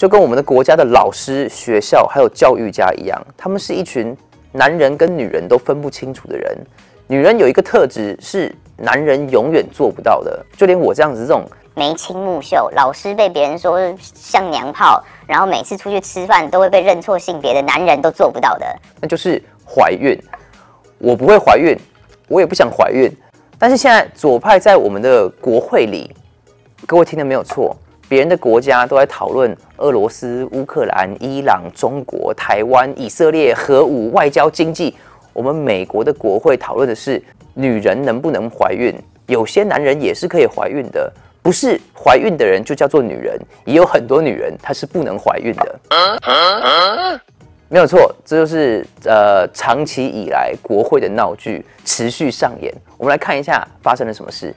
就跟我们的国家的老师、学校还有教育家一样，他们是一群男人跟女人都分不清楚的人。女人有一个特质是男人永远做不到的，就连我这样子这种眉清目秀，老师被别人说像娘炮，然后每次出去吃饭都会被认错性别的男人都做不到的，那就是怀孕。我不会怀孕，我也不想怀孕。但是现在左派在我们的国会里，各位听的没有错，别人的国家都在讨论俄罗斯、乌克兰、伊朗、中国、台湾、以色列核武、外交、经济。我们美国的国会讨论的是女人能不能怀孕，有些男人也是可以怀孕的，不是怀孕的人就叫做女人，也有很多女人她是不能怀孕的。没有错，这就是呃长期以来国会的闹剧持续上演。我们来看一下发生了什么事。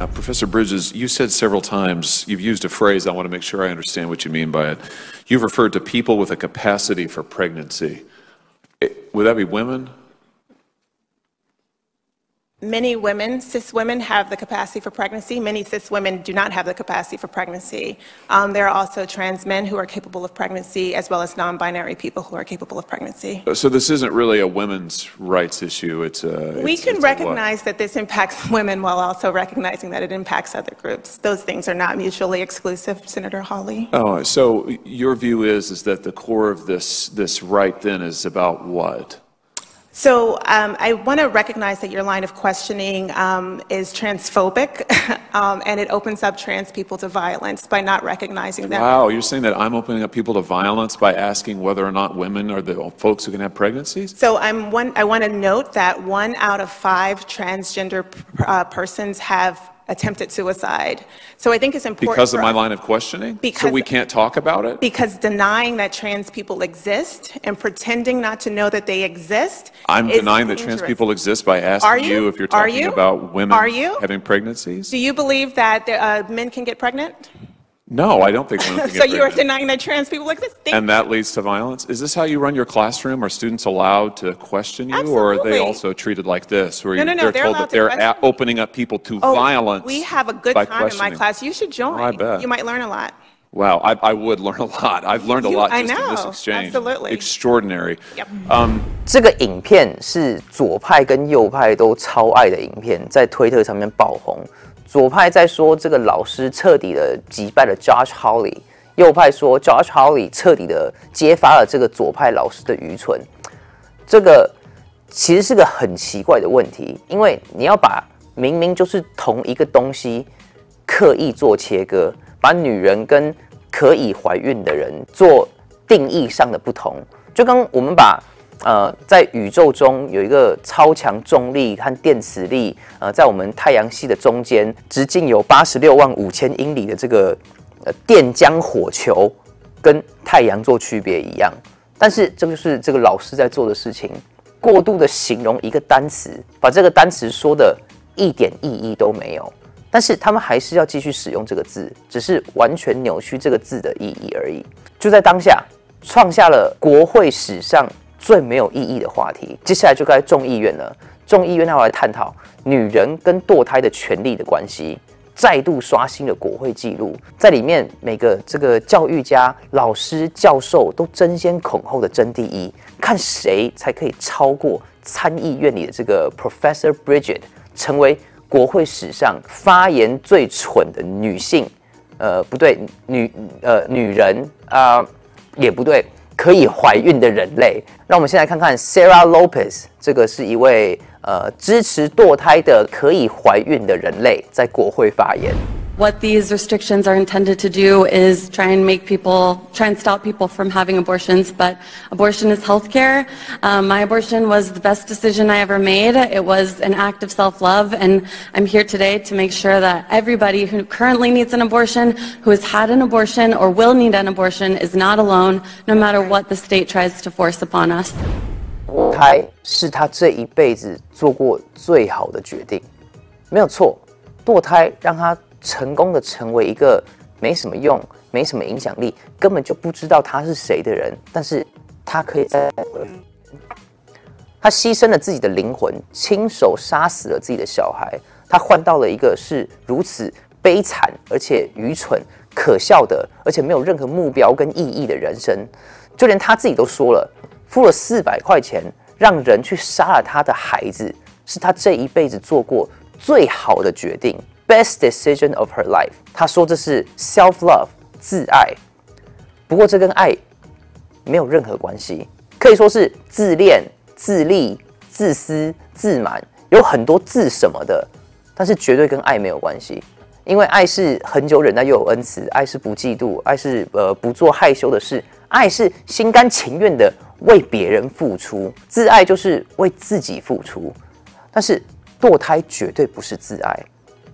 Uh, Professor Bridges, you said several times, you've used a phrase, I want to make sure I understand what you mean by it. You've referred to people with a capacity for pregnancy. Would that be women? Many women, cis women, have the capacity for pregnancy. Many cis women do not have the capacity for pregnancy. Um, there are also trans men who are capable of pregnancy, as well as non-binary people who are capable of pregnancy. So this isn't really a women's rights issue. It's a. We it's- can it's recognize that this impacts women while also recognizing that it impacts other groups. Those things are not mutually exclusive, Senator Hawley. Oh, so your view is is that the core of this this right then is about what? So um, I want to recognize that your line of questioning um, is transphobic, um, and it opens up trans people to violence by not recognizing that. Wow, you're saying that I'm opening up people to violence by asking whether or not women are the folks who can have pregnancies? So I'm one, I want to note that one out of five transgender uh, persons have attempted suicide. So I think it's important Because of my line of questioning? So Because- we can't talk about it? because denying that trans people exist and pretending not to know that they exist. I'm denying that trans people exist by Are asking you? you if you're Are talking you? about women Are you? having pregnancies. Do you believe that uh, men can get pregnant? No, I don't think women can so get you are pregnant. denying that trans people exist? Thank And that leads to violence? Is this how you run your classroom? Are students allowed to question you? Or are they Absolutely. also treated like this, where No, you- no, no, they're they're told allowed that to they're question. a- opening up people to Oh, violence? We have a good by time in my questioning? class. You should join. Oh, I bet. You might learn a lot. Wow, I, I would learn a lot. I've learned a You- lot I just in this know, exchange. absolutely. Extraordinary. Yep. Um, 这个影片是左派跟右派都超爱的影片，在推特上面爆红。 左派在说这个老师彻底的击败了 Josh Hawley，右派说 Josh Hawley 彻底的揭发了这个左派老师的愚蠢。这个其实是个很奇怪的问题，因为你要把明明就是同一个东西刻意做切割，把女人跟可以怀孕的人做定义上的不同，就跟我们把呃在宇宙中有一个超强重力和电磁力，呃，在我们太阳系的中间直径有八十六万五千英里的这个呃电浆火球，跟太阳做区别一样。但是这就是这个老师在做的事情，过度的形容一个单词，把这个单词说的一点意义都没有。但是他们还是要继续使用这个字，只是完全扭曲这个字的意义而已。就在当下，创下了国会史上最没有意义的话题。接下来就该众议院了，众议院要来探讨女人跟堕胎的权利的关系。再度刷新了国会记录，在里面每个这个教育家、老师、教授都争先恐后的争第一，看谁才可以超过参议院里的这个 Professor Bridget，成为国会史上发言最蠢的女性，呃，不对，女呃女人啊、也不对，可以怀孕的人类。那我们先来看看 Sarah Lopez，这个是一位呃支持堕胎的可以怀孕的人类，在国会发言。What these restrictions are intended to do is try and make people, try and stop people from having abortions, but abortion is healthcare. Um, my abortion was the best decision I ever made. It was an act of self-love, and I'm here today to make sure that everybody who currently needs an abortion, who has had an abortion or will need an abortion, is not alone, no matter what the state tries to force upon us. 堕胎是他这一辈子做过最好的决定，没有错。堕胎让他 成功的成为一个没什么用、没什么影响力，根本就不知道他是谁的人，但是他可以在，他牺牲了自己的灵魂，亲手杀死了自己的小孩，他换到了一个是如此悲惨而且愚蠢、可笑的，而且没有任何目标跟意义的人生。就连他自己都说了，付了四百块钱让人去杀了他的孩子，是他这一辈子做过最好的决定，best decision of her life。他说这是 self love 自爱，不过这跟爱没有任何关系，可以说是自恋、自利、自私、自满，有很多自什么的，但是绝对跟爱没有关系。因为爱是很久忍耐又有恩慈，爱是不嫉妒，爱是呃不做害羞的事，爱是心甘情愿的为别人付出，自爱就是为自己付出。但是堕胎绝对不是自爱，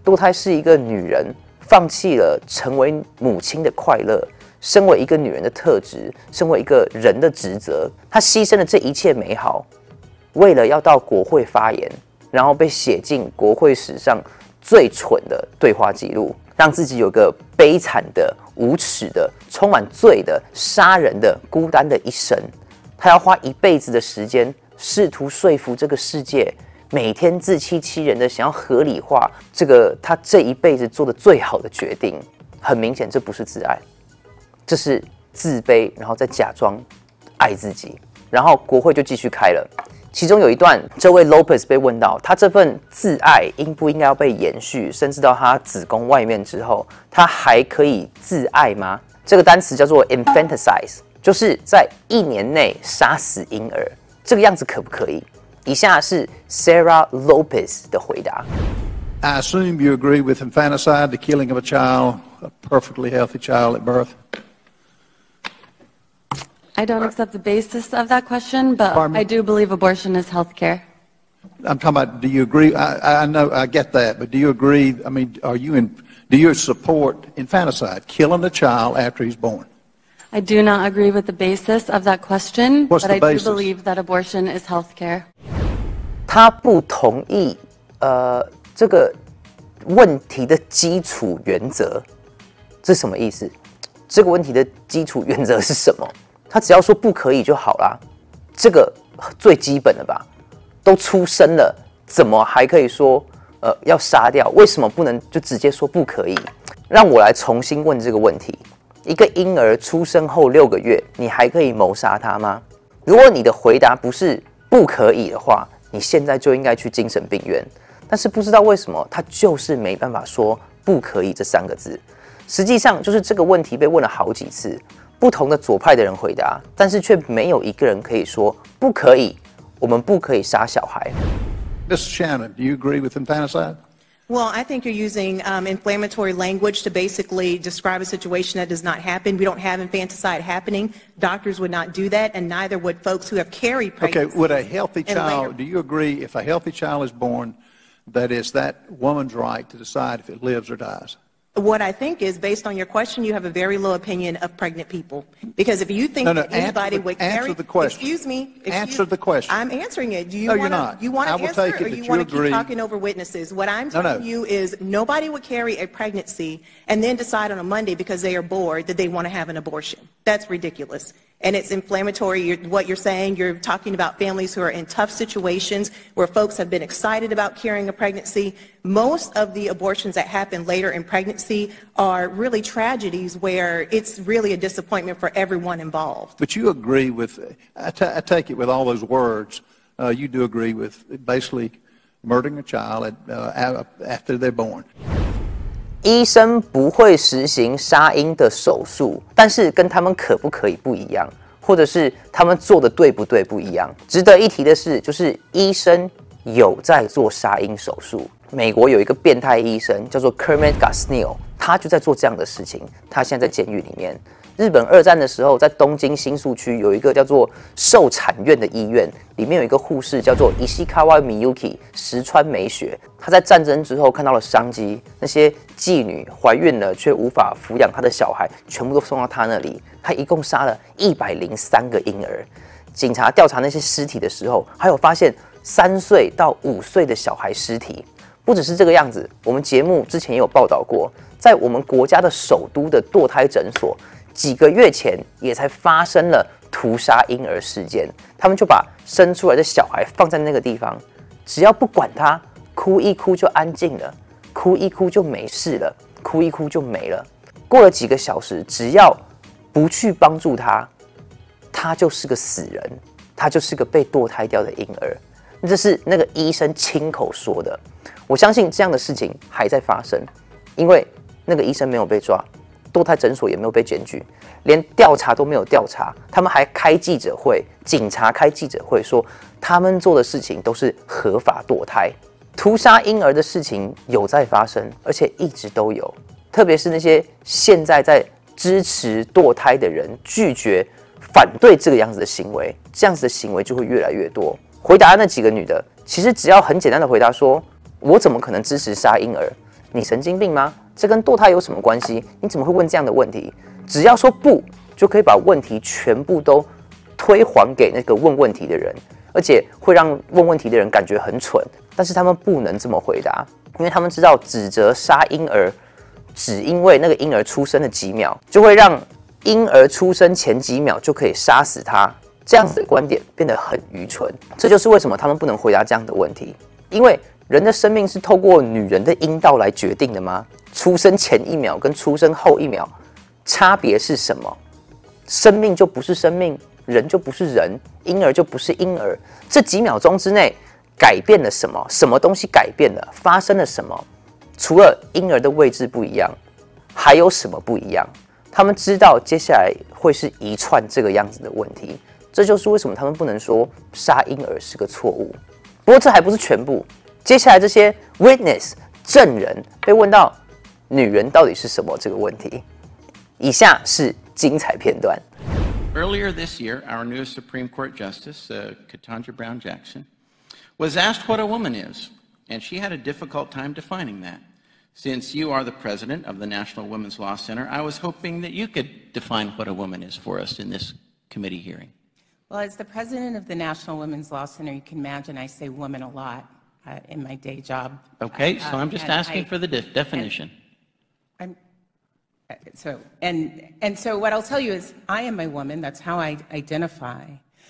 堕胎是一个女人放弃了成为母亲的快乐，身为一个女人的特质，身为一个人的职责，她牺牲了这一切美好，为了要到国会发言，然后被写进国会史上。最蠢的对话记录，让自己有个悲惨的、无耻的、充满罪的、杀人的、孤单的一生。他要花一辈子的时间，试图说服这个世界，每天自欺欺人的想要合理化这个他这一辈子做的最好的决定。很明显，这不是自爱，这是自卑，然后再假装爱自己。然后国会就继续开了。其中有一段，这位 Lopez 被问到，他这份自爱应不应该要被延续，甚至到他子宫外面之后，他还可以自爱吗？这个单词叫做 infanticide，就是在一年内杀死婴儿，这个样子可不可以？以下是 Sarah Lopez 的回答。I assume you agree with infanticide, the killing of a child, a perfectly healthy child at birth. I don't accept the basis of that question, but Pardon me? I do believe abortion is health care. I'm talking about, do you agree? I, I know, I get that, but do you agree? I mean, are you in, do you support infanticide, killing a child after he's born? I do not agree with the basis of that question, What's but the I basis? do believe that abortion is health care. 他不同意，呃，这个问题的基础原则，这是什么意思？这个问题的基础原则是什么？他只要说不可以就好啦，这个最基本的吧。都出生了，怎么还可以说呃要杀掉？为什么不能就直接说不可以？让我来重新问这个问题：一个婴儿出生后六个月，你还可以谋杀他吗？如果你的回答不是不可以的话，你现在就应该去精神病院。但是不知道为什么，他就是没办法说不可以这三个字。实际上就是这个问题被问了好几次，不同的左派的人回答，但是却没有一个人可以说不可以，我们不可以杀小孩。Mr. Shannon, do you agree with infanticide? Well, I think you're using um, inflammatory language to basically describe a situation that does not happen. We don't have infanticide happening. Doctors would not do that, and neither would folks who have carried Okay, would a healthy and later- child, do you agree if a healthy child is born, that it's that woman's right to decide if it lives or dies? What I think is, based on your question, you have a very low opinion of pregnant people. Because if you think No, no, that answer anybody the- would answer carry, the question. excuse me, excuse- Answer the question. I'm answering it. Do you No, you're want to? not. You want I to answer, take it or you you want to keep talking over witnesses? What I'm No, telling no. you is, nobody would carry a pregnancy and then decide on a Monday because they are bored that they want to have an abortion. That's ridiculous. And it's inflammatory. You're, what you're saying, you're talking about families who are in tough situations where folks have been excited about carrying a pregnancy. Most of the abortions that happen later in pregnancy are really tragedies where it's really a disappointment for everyone involved. But you agree with, I take it with all those words, uh, you do agree with basically murdering a child at, uh, after they're born. 医生不会实行杀婴的手术，但是跟他们可不可以不一样，或者是他们做的对不对不一样。值得一提的是，就是医生有在做杀婴手术。美国有一个变态医生叫做 Kermit Gasnier，他就在做这样的事情。他现在在监狱里面。日本二战的时候，在东京新宿区有一个叫做受产院的医院，里面有一个护士叫做 Ishikawa Miyuki 石川美雪。她在战争之后看到了商机，那些妓女怀孕了却无法抚养她的小孩，全部都送到她那里。她一共杀了一百零三个婴儿。警察调查那些尸体的时候，还有发现三岁到五岁的小孩尸体。不只是这个样子，我们节目之前也有报道过，在我们国家的首都的堕胎诊所，几个月前也才发生了屠杀婴儿事件。他们就把生出来的小孩放在那个地方，只要不管他，哭一哭就安静了，哭一哭就没事了，哭一哭就没了。过了几个小时，只要不去帮助他，他就是个死人，他就是个被堕胎掉的婴儿。这是那个医生亲口说的。我相信这样的事情还在发生，因为那个医生没有被抓，堕胎诊所也没有被检举，连调查都没有调查，他们还开记者会，警察开记者会说他们做的事情都是合法堕胎，屠杀婴儿的事情有在发生，而且一直都有。特别是那些现在在支持堕胎的人，拒绝反对这个样子的行为，这样子的行为就会越来越多。回答那几个女的，其实只要很简单的回答说：“我怎么可能支持杀婴儿？你神经病吗？这跟堕胎有什么关系？你怎么会问这样的问题？”只要说不，就可以把问题全部都推还给那个问问题的人，而且会让问问题的人感觉很蠢。但是他们不能这么回答，因为他们知道指责杀婴儿。只因为那个婴儿出生的几秒，就会让婴儿出生前几秒就可以杀死他，这样子的观点变得很愚蠢。这就是为什么他们不能回答这样的问题。因为人的生命是透过女人的阴道来决定的吗？出生前一秒跟出生后一秒差别是什么？生命就不是生命，人就不是人，婴儿就不是婴儿。这几秒钟之内改变了什么？什么东西改变了？发生了什么？除了婴儿的位置不一样，还有什么不一样？他们知道接下来会是一串这个样子的问题，这就是为什么他们不能说杀婴儿是个错误。不过这还不是全部，接下来这些 witness 证人被问到女人到底是什么这个问题，以下是精彩片段。Earlier this year, our newest Supreme Court Justice, uh, Ketanji Brown Jackson, was asked what a woman is. and she had a difficult time defining that. Since you are the president of the National Women's Law Center, I was hoping that you could define what a woman is for us in this committee hearing. Well, as the president of the National Women's Law Center, you can imagine I say woman a lot uh, in my day job. Okay, uh, so I'm just asking for the de definition. I'm, uh, so, and, and so what I'll tell you is I am a woman. That's how I identify.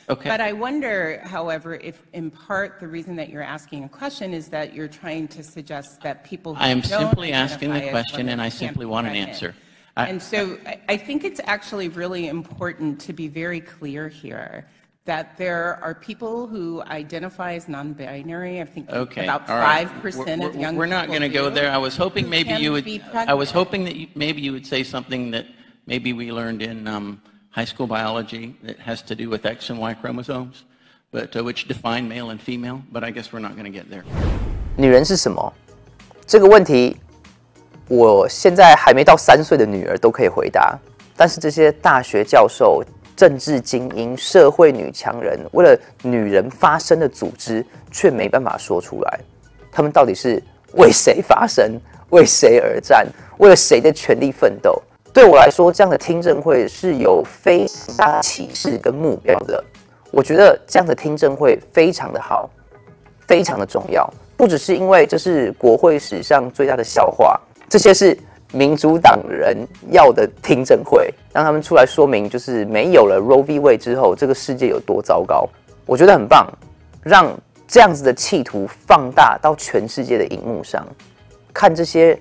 Okay. But I wonder, however, if in part the reason that you're asking a question is that you're trying to suggest that people who I am simply asking the question and I simply want an answer. I- And so I- I think it's actually really important to be very clear here that there are people who identify as non-binary. I think Okay, about all right. 5% We're- of young We're not people going to go do, there. I was hoping who maybe can you would, be I was pregnant. hoping that you- maybe you would say something that maybe we learned in um, high school biology that has to do with X and Y chromosomes but uh, which define male and female. But I guess we're not going to get there. 女人是什么？这个问题，我现在还没到三岁的女儿都可以回答，但是这些大学教授、 政治精英、社会女强人，为了女人发声的组织，却没办法说出来。他们到底是为谁发声？为谁而战？为了谁的权利奋斗？对我来说，这样的听证会是有非常大启示跟目标的。我觉得这样的听证会非常的好，非常的重要。不只是因为这是国会史上最大的笑话，这些是民主党人要的听证会，让他们出来说明，就是没有了 Roe v. Wade 之后，这个世界有多糟糕。我觉得很棒，让这样子的企图放大到全世界的荧幕上，看这些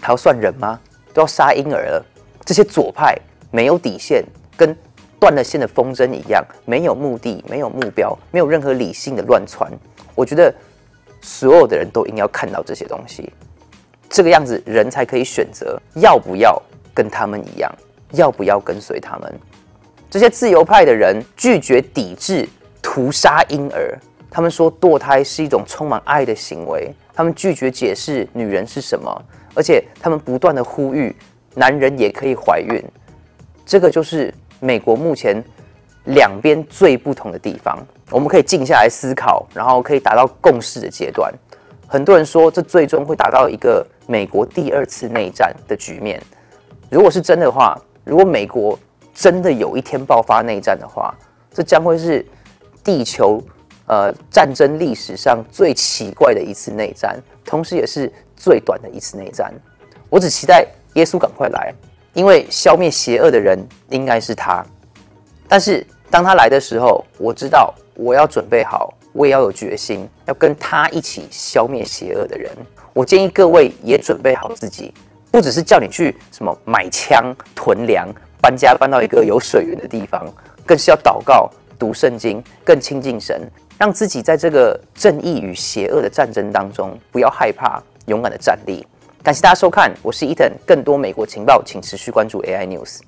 还要算人吗？都要杀婴儿了，这些左派没有底线，跟。断了线的风筝一样，没有目的，没有目标，没有任何理性的乱窜。我觉得所有的人都应该看到这些东西，这个样子人才可以选择要不要跟他们一样，要不要跟随他们。这些自由派的人拒绝抵制屠杀婴儿，他们说堕胎是一种充满爱的行为，他们拒绝解释女人是什么，而且他们不断的呼吁男人也可以怀孕。这个就是。美国目前两边最不同的地方，我们可以静下来思考，然后可以达到共识的阶段。很多人说，这最终会达到一个美国第二次内战的局面。如果是真的话，如果美国真的有一天爆发内战的话，这将会是地球呃战争历史上最奇怪的一次内战，同时也是最短的一次内战。我只期待耶稣赶快来。因为消灭邪恶的人应该是他，但是当他来的时候，我知道我要准备好，我也要有决心，要跟他一起消灭邪恶的人。我建议各位也准备好自己，不只是叫你去什么买枪、囤粮、搬家搬到一个有水源的地方，更是要祷告、读圣经、更亲近神，让自己在这个正义与邪恶的战争当中不要害怕，勇敢的站立。感谢大家收看，我是伊藤。更多美国情报，请持续关注 AI News。